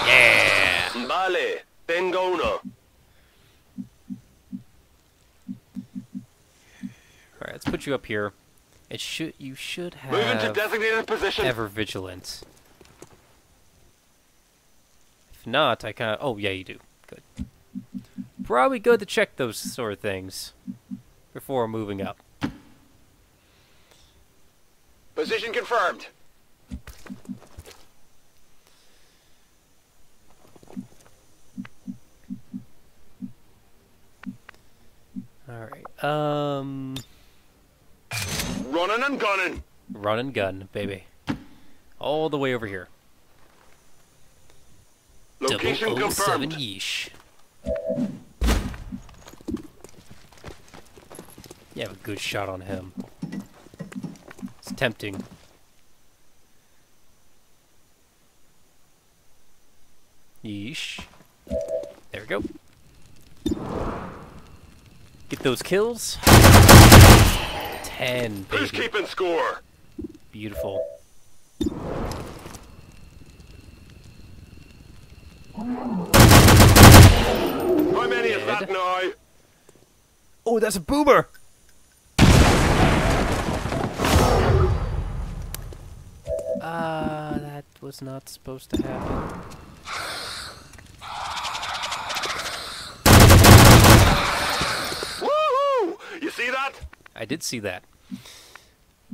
Yeah. Vale, tengo uno. All right, let's put you up here. It should you should have Move into designated position. ever vigilant. If not, I kind of. Oh yeah, you do. Good. Probably good to check those sort of things before moving up. Position confirmed. All right. Um, Running and gunning. run and gun, baby. All the way over here. Location confirmed. yeesh. You have a good shot on him. It's tempting. Yeesh. There we go. Get those kills. Ten, baby. Who's baby. keeping score? Beautiful. How many is that now? Oh, that's a boomer! Uh, that was not supposed to happen. Woohoo! You see that? I did see that.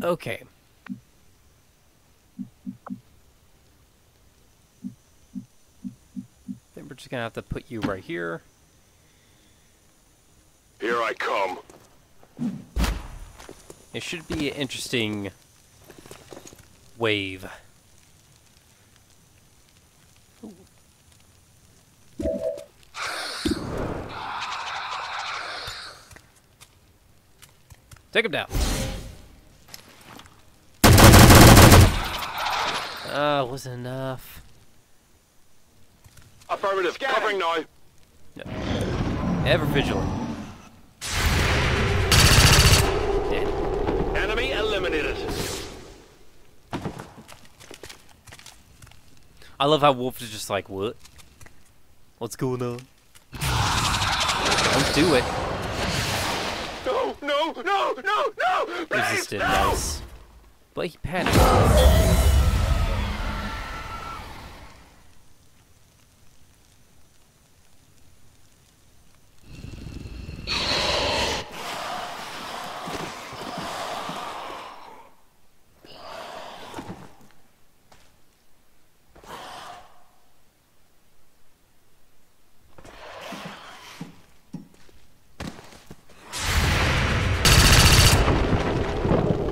Okay. Then we're just gonna have to put you right here. Here I come. It should be an interesting wave. Take him down. Ah, wasn't enough. Affirmative. Covering now. Ever vigilant. Dead. Enemy eliminated. I love how Wolf is just like, what? What's going on? Don't do it. No, no, no! Resisted, no! nice. But he panicked.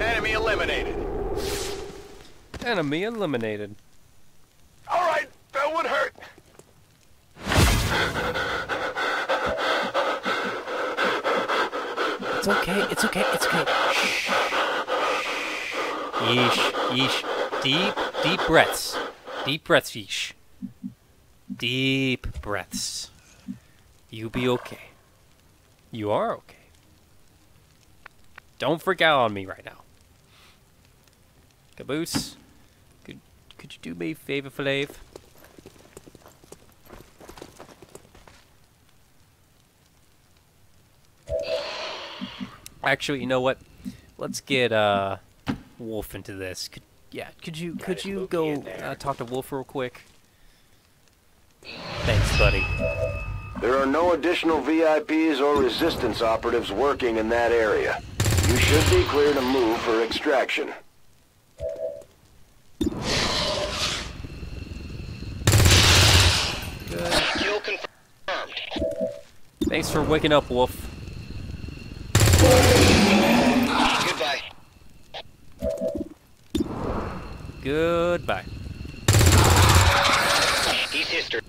Enemy eliminated. Enemy eliminated. All right, that would hurt. It's okay, it's okay, it's okay. Shh. Yeesh, yeesh. Deep, deep breaths. Deep breaths, yeesh. Deep breaths. You be okay. You are okay. Don't freak out on me right now. Caboose, could could you do me a favor, Flav? Actually, you know what? Let's get uh Wolf into this. Could, yeah, could you could you go uh, talk to Wolf real quick? Thanks, buddy. There are no additional VIPs or resistance operatives working in that area. You should be clear to move for extraction. Good. Thanks for waking up, Wolf. Goodbye. Goodbye. He's history.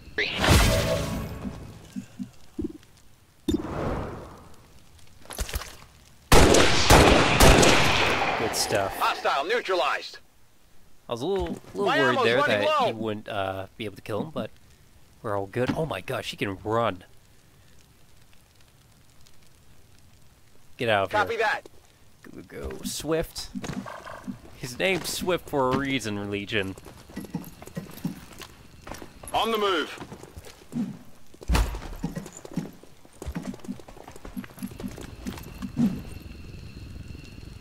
Good stuff. Hostile neutralized. I was a little, little My worried there that low. he wouldn't uh, be able to kill him, but we're all good. Oh my gosh, he can run. Get out of Copy here. that. Go, go Swift. His name's Swift for a reason, Legion. On the move.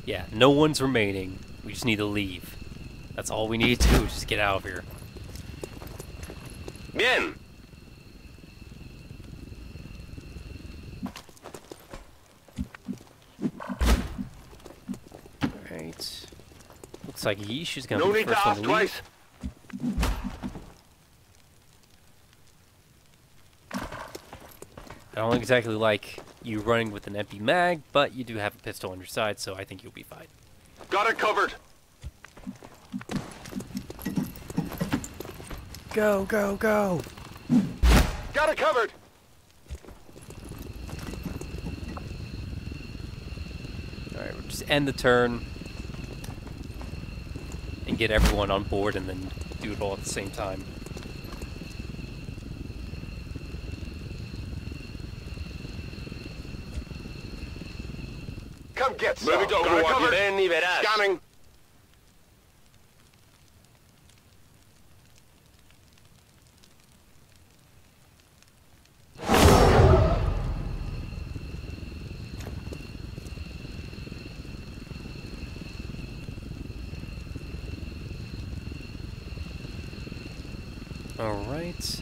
Yeah, no one's remaining. We just need to leave. That's all we need to do, just get out of here. Bien. Looks like Yeesh is gonna No be need the to first one ask to leave. twice. I don't exactly like you running with an empty mag, but you do have a pistol on your side, so I think you'll be fine. Got it covered. Go, go, go! Got it covered. Alright, we'll just end the turn and get everyone on board and then do it all at the same time. Come get some. Moving to Overwatch, covered. verás. Scanning. Alright.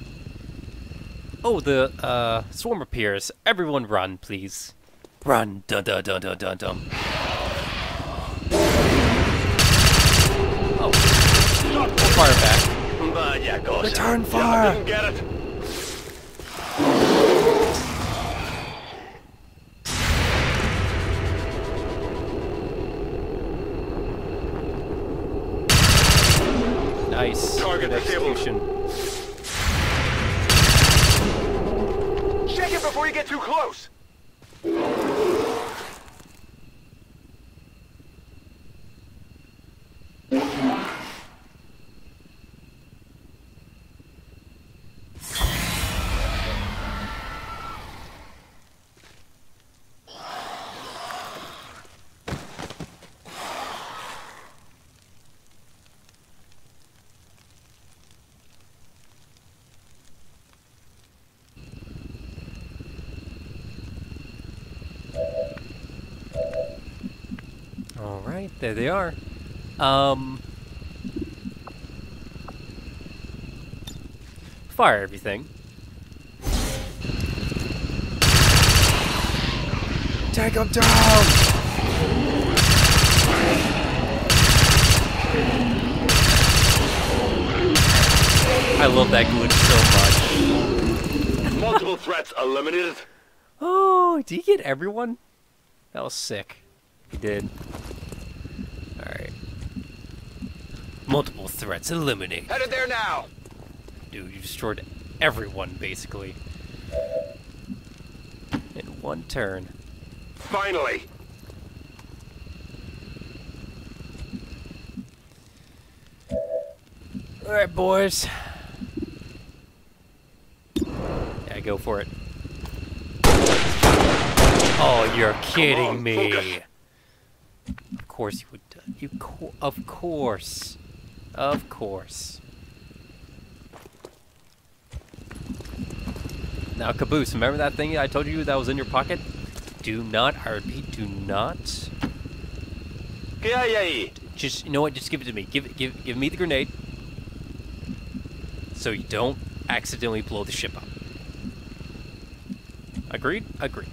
Oh, the uh, swarm appears. Everyone run, please. Run. Dun dun dun dun dun dun. Oh. We'll fire back. Vaya cosa. Return fire. didn't get it. Nice. Target Good disabled. execution. Get too close. Alright, there they are. Um. Fire everything. Take them down! I love that glitch so much. Multiple threats eliminated. Oh, did he get everyone? That was sick. He did. Alright. Multiple threats eliminated. Headed there now. Dude, you destroyed everyone, basically. In one turn. Finally. Alright, boys. Yeah, go for it. Oh, you're kidding on, me. focus. Of course you would. Uh, you co of course. Of course. Now, Caboose, remember that thing I told you that was in your pocket? Do not, I repeat, do not. Just, you know what? Just give it to me. Give, give, give me the grenade. So you don't accidentally blow the ship up. Agreed? Agreed.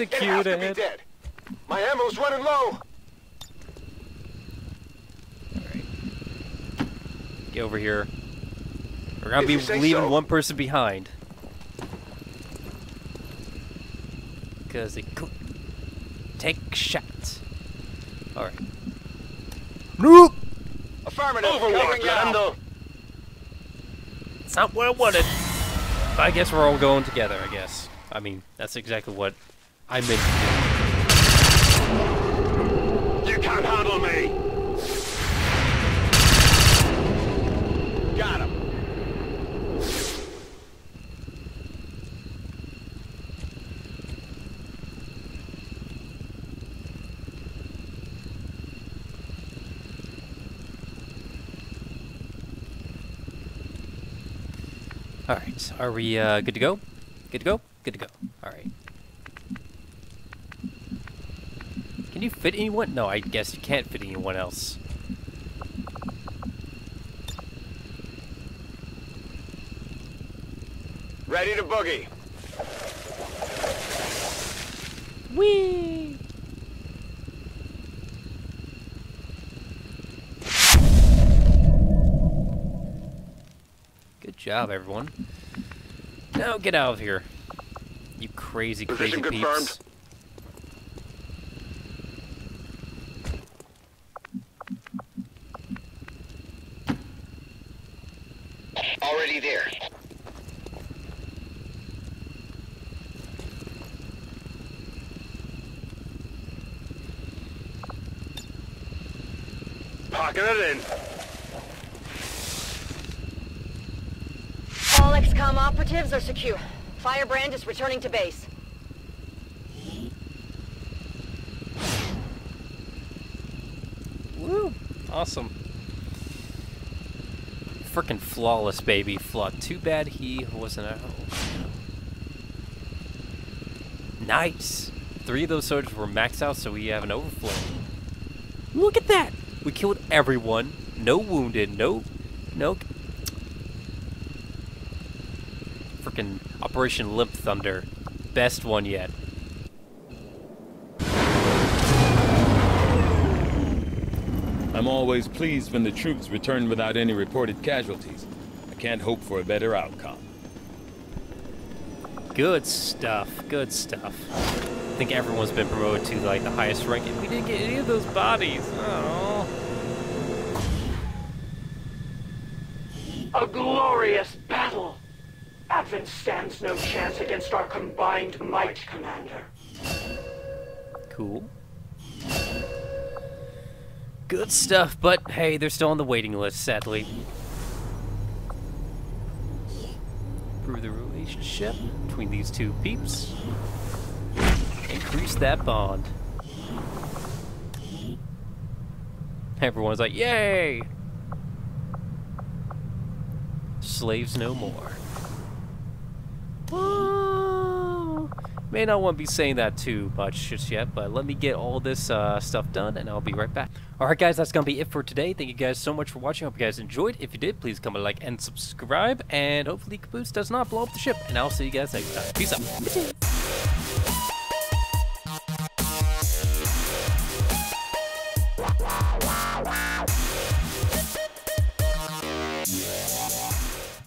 It has to be dead. My ammo's running low. Get over here. We're gonna If be leaving so. one person behind. Cause they could take shots. Alright. Nope! Affirmative. Overwatch, Lando. It's not what I wanted. I guess we're all going together, I guess. I mean, that's exactly what I to You can't handle me. Got him. Alright, are we uh, good to go? Good to go? Good to go. Alright. You fit anyone? No, I guess you can't fit anyone else. Ready to boogie. Whee! Good job, everyone. Now get out of here. You crazy, crazy Position peeps. confirmed. Already there. Pocking it in. All XCOM operatives are secure. Firebrand is returning to base. Woo! Awesome. Frickin' flawless, baby. Flaw. Too bad he wasn't at home. Nice! Three of those soldiers were maxed out, so we have an overflow. Look at that! We killed everyone. No wounded. No. No. Frickin' Operation Limp Thunder. Best one yet. I'm always pleased when the troops return without any reported casualties. I can't hope for a better outcome. Good stuff. Good stuff. I think everyone's been promoted to like the highest rank. And we didn't get any of those bodies. Oh. A glorious battle! Advent stands no chance against our combined might, Commander. Good stuff, but hey, they're still on the waiting list, sadly. Improve the relationship between these two peeps. Increase that bond. Everyone's like, yay! Slaves no more. Oh, may not want to be saying that too much just yet, but let me get all this uh, stuff done and I'll be right back. Alright guys, that's going to be it for today. Thank you guys so much for watching. hope you guys enjoyed. If you did, please comment, like, and subscribe. And hopefully Caboose does not blow up the ship. And I'll see you guys next time. Peace out.